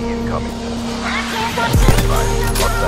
incoming. Right.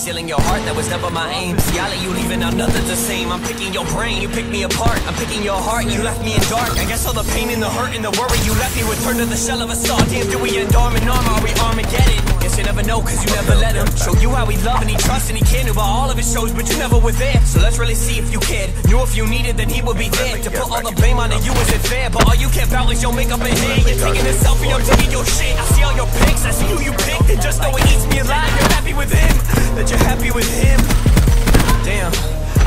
Stealing your heart, that was never my aim. See, I let you leave and now nothing's the same. I'm picking your brain, you pick me apart. I'm picking your heart, you left me in dark. I guess all the pain and the hurt and the worry You left me returned to the shell of a saw. Damn, do we end arm in arm, are we Armageddon? Guess you never know, cause you never let him Show you how he love and he trust and he can do all of his shows, but you never were there. So let's really see if you cared. Knew if you needed, then he would be there To put all the blame on you isn't fair But all you care about is your makeup and hair. You're taking a selfie, I'm taking your shit. I see all your pics, I see who you picked. And just know it eats with him, that you're happy with him. Damn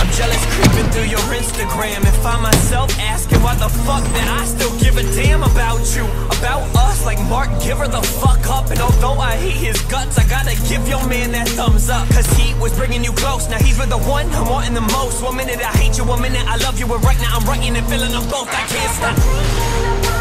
I'm jealous creeping through your Instagram And find myself asking why the fuck that I still give a damn about you About us, like Mark, give her the fuck up. And although I hate his guts, I gotta give your man that thumbs up. Cause he was bringing you close, now he's with the one I'm wanting the most. One minute I hate you, one minute I love you And right now I'm writing and feeling them both, I can't stop